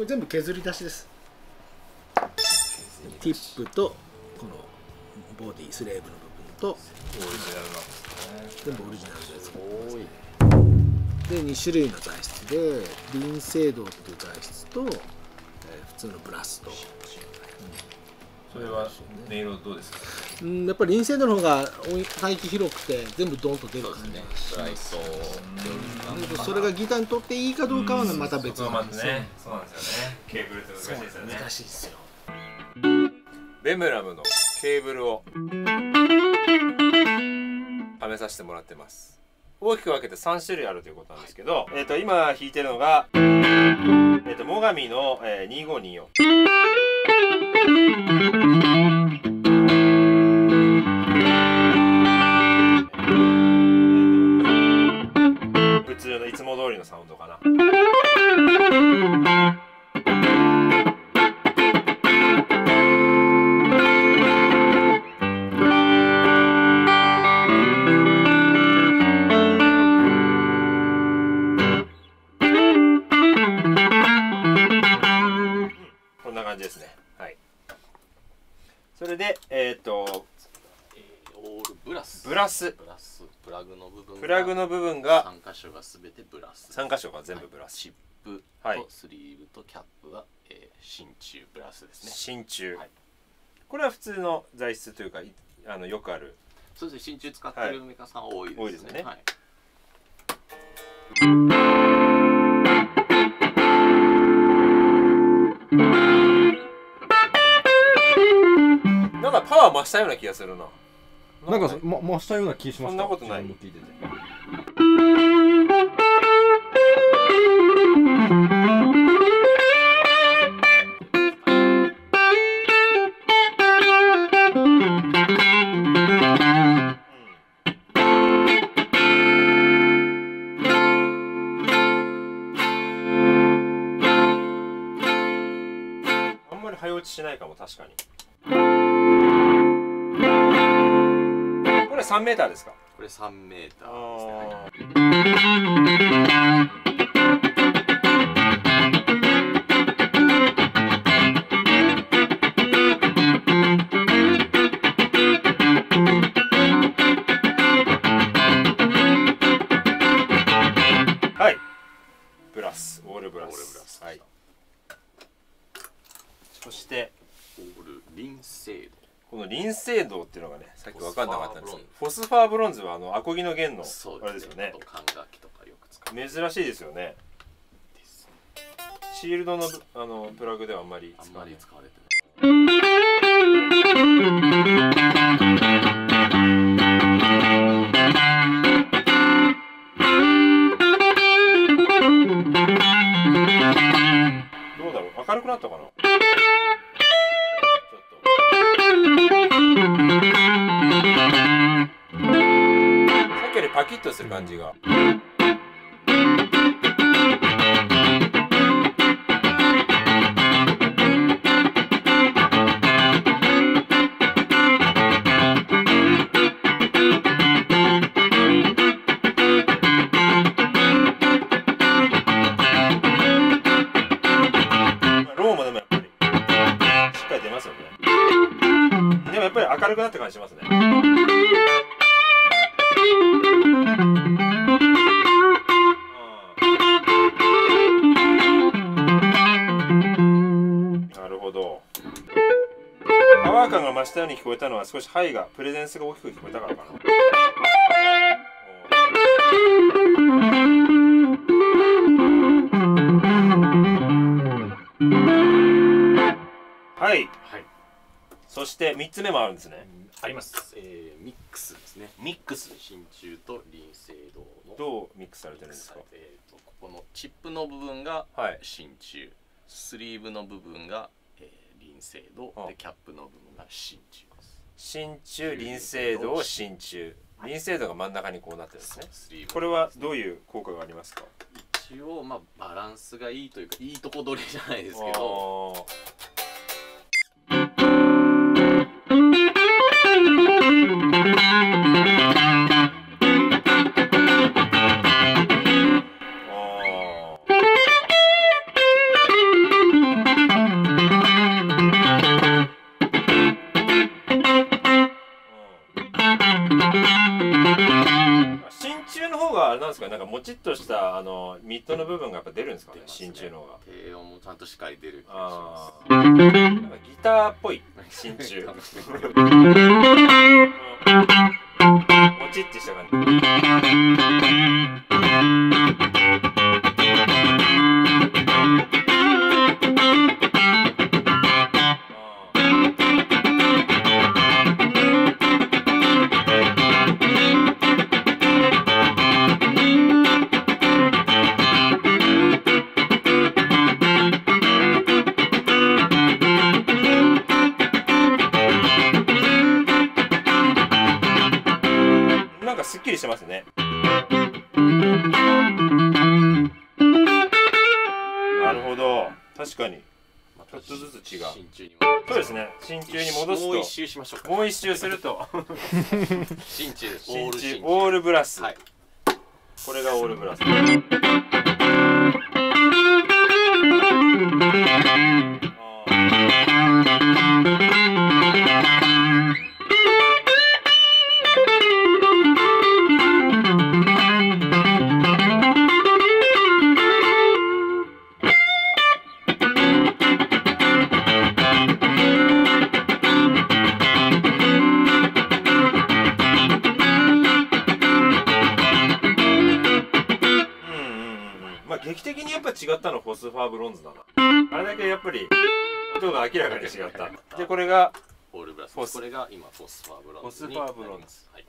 これ全部削り出しです。ティップとこのボディスレーブの部分と全部オリジナルです多いで2種類の材質で輪精銅っていう材質と、えー普通のブラスと、それは音色どうですか？うん、やっぱり輪精銅の方が帯域広くて全部ドンと出る感じがしライますトだけどそれがギターにとっていいかどうかはまた別なんですねそうなんですよね。ケーブルって難しいですよね。難しいですよ。ベムラムのケーブルを。試させてもらってます。大きく分けて3種類あるということなんですけど、えっ、と今弾いてるのがえっ、と最上の、えー、2524ブラス。ブラス。ブラス。プラグの部分が。プラグの部分が。3箇所が全てブラス。3箇所が全部ブラス、チップはい。とスリーブとキャップは、えー真鍮ブラスですね。真鍮、はい。これは普通の材質というかいあのよくある。そうですね。真鍮使ってるメーカーさん多いですね,、多いですね。はい。なんかパワー増したような気がするななんか、ま、増したような気しました。そんなことない。自分も聞いてて。あんまり早落ちしないかも確かに3メーターですか？これ3メーターですね、はい。ブラスオールブラス。オールブラスはい。そしてオール輪精この輪精銅っていうのがねさっき分かんなかったんですけどフフォスファーブロンズはあのアコギの弦のあれですよね。あと管楽器とかよく使う。珍しいですよね。シールドのぶあのプラグではあんまりあんまり使われてない出ますよね。でもやっぱり明るくなった感じしますね。なるほど。パワー感が増したように聞こえたのは少しハイがプレゼンスが大きく聞こえたからかな。そして3つ目もあるんですね。あります、えーミックスですね。ミックス。真鍮と輪精銅のどうミックスされてるんですか？えー、とここのチップの部分がはい。真鍮。スリーブの部分が、えー、輪精銅。あでキャップの部分が真鍮です。真鍮輪精銅真鍮。輪精銅が真ん中にこうなってるんですね。スリーブ。これはどういう効果がありますか？一応まあバランスがいいというかいいとこ取りじゃないですけどですか？なんかもちっとしたあのミッドの部分がやっぱ出るんですか？ね。真鍮の方が。低音もちゃんとしっかり出るあまー。なんかギターっぽい真鍮 もちってした感じかすっきりしてますね。なるほど。確かに。まちょっとずつ違う。そうですね。真鍮に戻すもう一と周しましょうか。もう一周すると。真鍮です。真鍮。オールブラス、はい。これがオールブラス違ったの phosphor bronze だな。あれだけやっぱり音が明らかに違った。でこれが all brass これが今 phosphor bronze に。 phosphor bronze。はい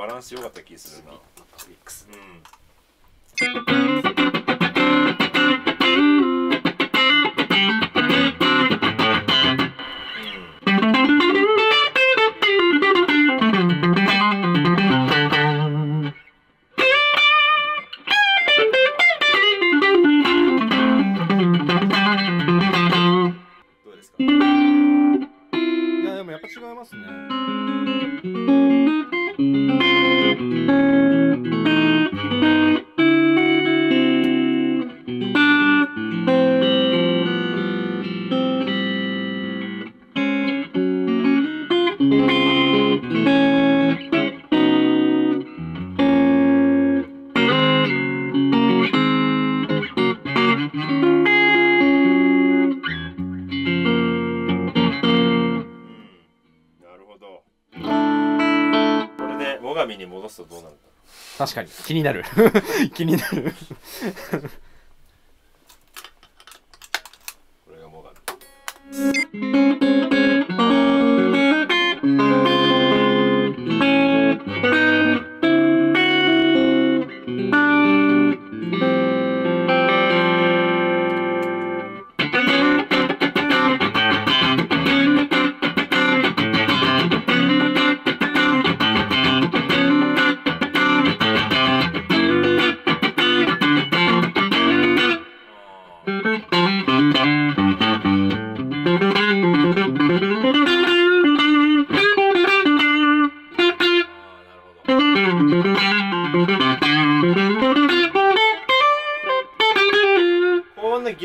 バランス良かった気するな。ミックスうん確かに。気になる。気になる。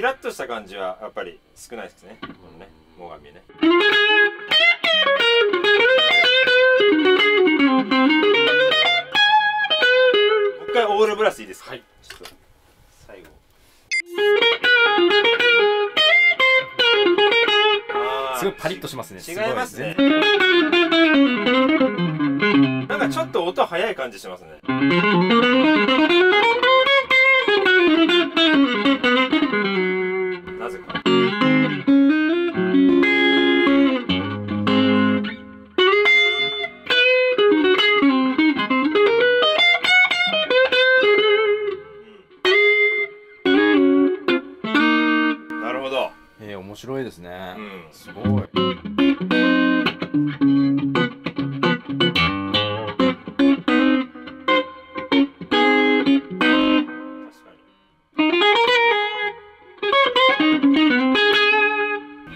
ラッとした感じはやっぱり少ないですね。このね最上ね。もう一回オールブラスいいですか？はい。ちょっと最後。すごいパリッとしますね。違いますね。なんかちょっと音速い感じしますね面白いですね、うん、すごい。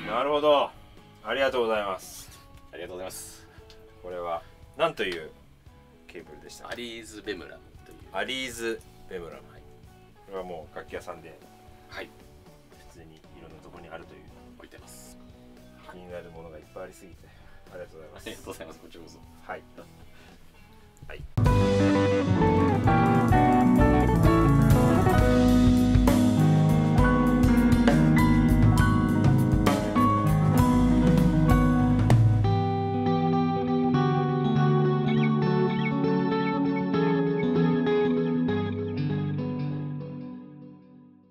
なるほど。ありがとうございます。ありがとうございます。これは何というケーブルでした？アリーズベムラムという。アリーズベムラ、はい、これはもう楽器屋さんで。はい。普通にいろんなところにあるという。気になるものがいっぱいありすぎて。ありがとうございます。ありがとうございます。こちらこそ。はい